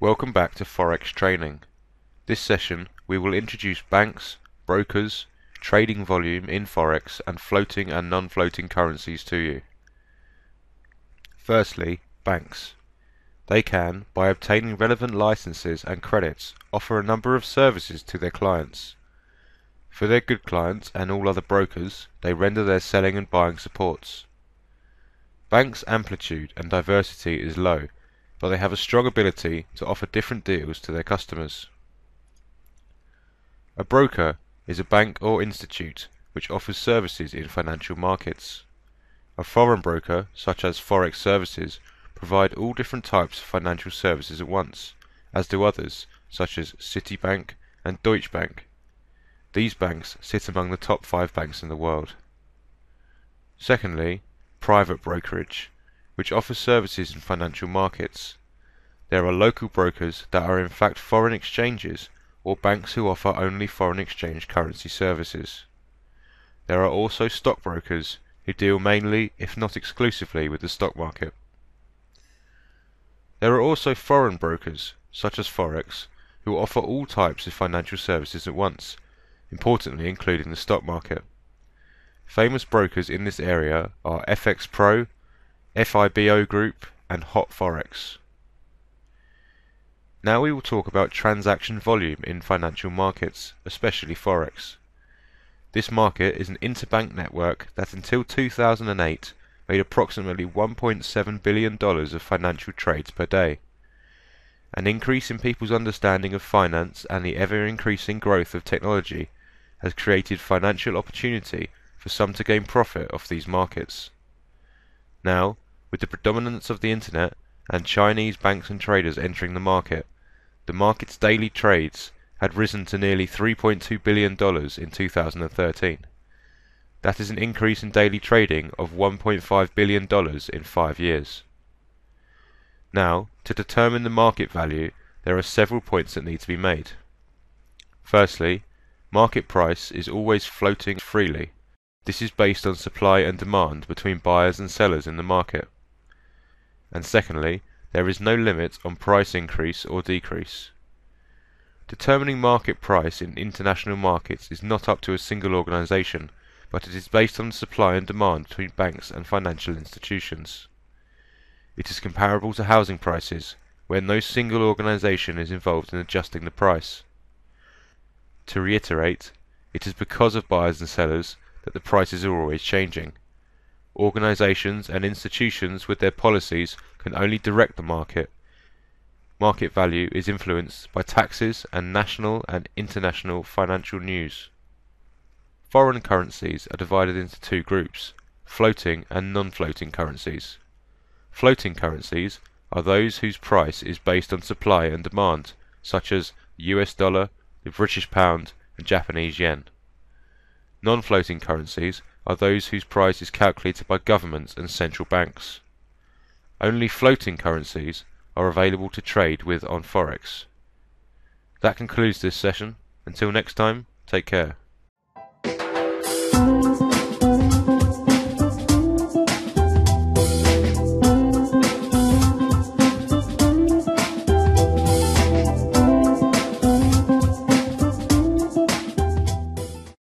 Welcome back to Forex Training. This session we will introduce banks, brokers, trading volume in Forex and floating and non-floating currencies to you. Firstly, banks. They can, by obtaining relevant licenses and credits, offer a number of services to their clients. For their good clients and all other brokers, they render their selling and buying supports. Banks' amplitude and diversity is low, but they have a strong ability to offer different deals to their customers. A broker is a bank or institute which offers services in financial markets. A foreign broker, such as Forex Services, provide all different types of financial services at once, as do others, such as Citibank and Deutsche Bank. These banks sit among the top five banks in the world. Secondly, private brokerage, which offers services in financial markets. There are local brokers that are in fact foreign exchanges or banks who offer only foreign exchange currency services. There are also stockbrokers who deal mainly, if not exclusively, with the stock market. There are also foreign brokers, such as Forex, who offer all types of financial services at once, importantly including the stock market. Famous brokers in this area are FX Pro, FIBO Group, and Hot Forex. Now we will talk about transaction volume in financial markets, especially Forex. This market is an interbank network that until 2008 made approximately $1.7 billion of financial trades per day. An increase in people's understanding of finance and the ever increasing growth of technology has created financial opportunity for some to gain profit off these markets. Now, with the predominance of the internet and Chinese banks and traders entering the market, the market's daily trades had risen to nearly $3.2 billion in 2013. That is an increase in daily trading of $1.5 billion in five years. Now, to determine the market value, there are several points that need to be made. Firstly, market price is always floating freely. This is based on supply and demand between buyers and sellers in the market. And secondly, there is no limit on price increase or decrease. Determining market price in international markets is not up to a single organization, but it is based on supply and demand between banks and financial institutions. It is comparable to housing prices, where no single organization is involved in adjusting the price. To reiterate, it is because of buyers and sellers that the prices are always changing. Organizations and institutions with their policies can only direct the market. Market value is influenced by taxes and national and international financial news. Foreign currencies are divided into two groups, floating and non-floating currencies. Floating currencies are those whose price is based on supply and demand, such as US dollar, the British pound, and Japanese yen. Non-floating currencies are those whose price is calculated by governments and central banks. Only floating currencies are available to trade with on Forex. That concludes this session. Until next time, take care.